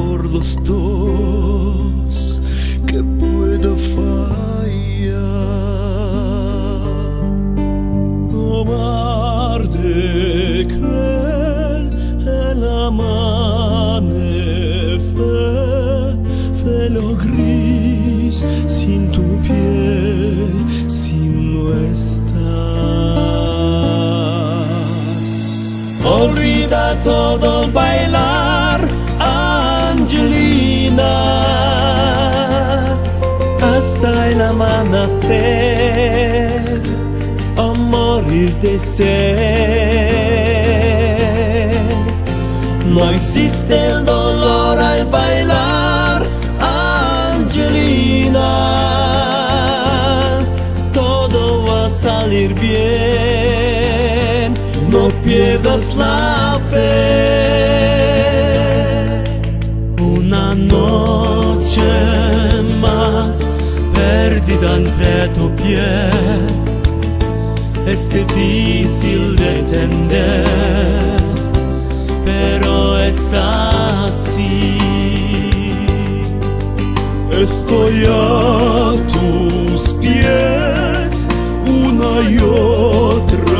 por los dos que puedo fallar. Tomar de creer el amanecer de lo gris sin tu piel, si no estás. Olvida todo el bailar hasta el amanecer, a morir de sed. No existe el dolor al bailar, Angelina, todo va a salir bien, no pierdas la fe. Perdida entre tu piel es difícil de entender, pero es así. Estoy a tus pies una y otra